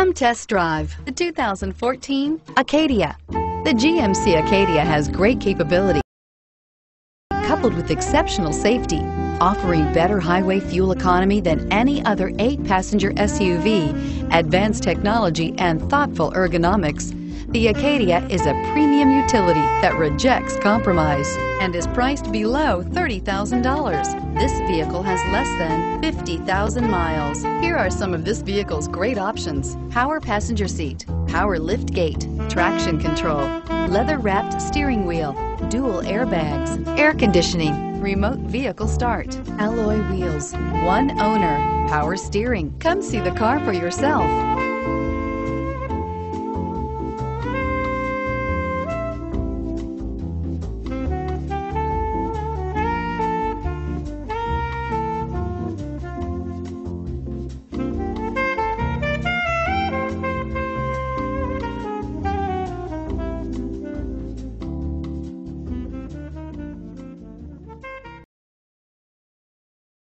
Come test drive the 2014 Acadia. The GMC Acadia has great capability coupled with exceptional safety, offering better highway fuel economy than any other eight-passenger SUV, advanced technology, and thoughtful ergonomics. The Acadia is a premium utility that rejects compromise and is priced below $30,000. This vehicle has less than 50,000 miles. Here are some of this vehicle's great options. Power passenger seat, power lift gate, traction control, leather-wrapped steering wheel, dual airbags, air conditioning, remote vehicle start, alloy wheels, one owner, power steering. Come see the car for yourself.